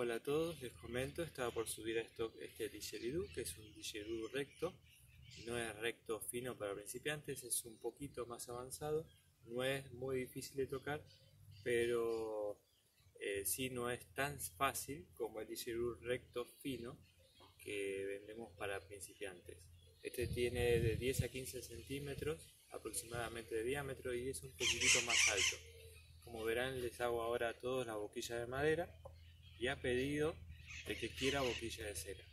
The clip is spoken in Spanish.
Hola a todos, les comento, estaba por subir a stock este didgeridoo, que es un didgeridoo recto, no es recto fino para principiantes, es un poquito más avanzado, no es muy difícil de tocar, pero eh, sí no es tan fácil como el didgeridoo recto fino que vendemos para principiantes. Este tiene de 10 a 15 centímetros aproximadamente de diámetro y es un poquitito más alto. Como verán les hago ahora a todos la boquilla de madera y ha pedido de que quiera boquilla de cera.